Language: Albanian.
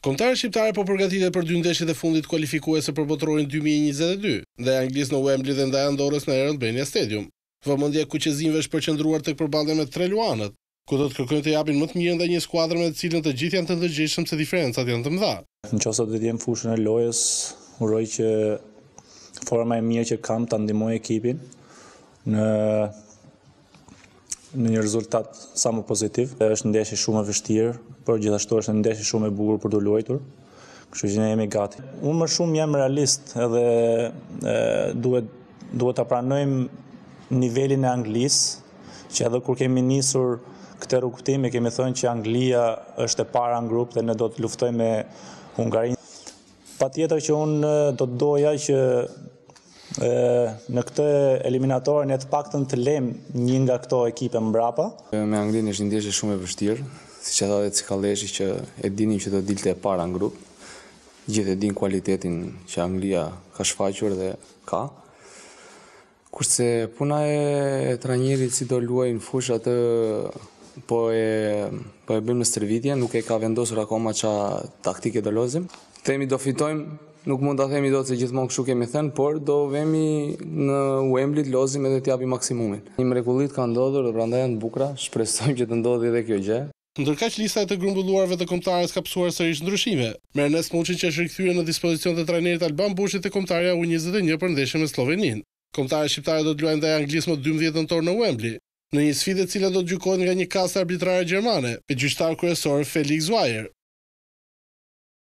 Kombëtarja shqiptare po përgatitet për dy ndeshjet e fundit kualifikuese për Botërorin dy mijë e njëzet e dy, ndaj Anglisë në Wembley dhe ndaj Andorrës në Air Albania Stadium. Vëmendja e kuqezinjve është përqendruar tek përballja me Tre Luanët, ku do të kërkojnë të japin më të mirën ndaj një skuadre me të cilën të gjithë janë të ndërgjegjshëm se diferencat janë të mëdha. Në qoftë se do të jem në fushën e lojës, uroj që forma e mirë që kam ta ndihmojë ekipin në në një rezultat sa më pozitiv. Është ndeshje shumë e vështirë, por gjithashtu është ndeshje shumë e bukur për t'u luajtur. Kështu që ne jemi gati. Unë më shumë jam realist edhe duhet duhet ta pranojmë nivelin e Anglisë, që edhe kur kemi nisur këtë rrugëtim e kemi thënë që Anglia është e para në grup dhe ne do të luftojmë me Hungarinë Patjetër që unë do të doja që në këtë eliminatore ne të paktën të lëmë një nga këto ekipe mbrapa. Me Anglinë është një ndeshje shumë e vështirë, siç e tha dhe Cikalleshi që e dinim që do të dilte e para në grup. Të gjithë e dinë kualitetin që Anglia ka shfaqur dhe ka. Kurse puna e trajnerit si do luajë në fushë atë po e po e bëjmë në stërvitje, nuk e ka vendosur akoma ça taktike do lozim. Themi do fitojmë, nuk mund ta themi dot se gjithmonë kështu kemi thënë, por do vemi në Wembley të lozim edhe të japim maksimumin. Mrekullitë kanë ndodhur dhe prandaj janë të bukura, shpresojmë që të ndodhë edhe kjo gjë. Ndërkaq lista e të grumbulluarve të Kombëtares ka pësuar sërish ndryshime, me Ernest Muçin që është rikthyer në dispozicion të trajnerit Alban Bushi te Kombëtarja U njëzet e një për ndeshjen me Slloveninë. Kombëtarja shqiptare do të luajë ndaj Anglisë më dymbëdhjetë nëntor në Wembley, në një sfidë e cila do të gjykohet nga një kastë arbitrare gjermane, me gjyqtar kryesor Felix Zwayer.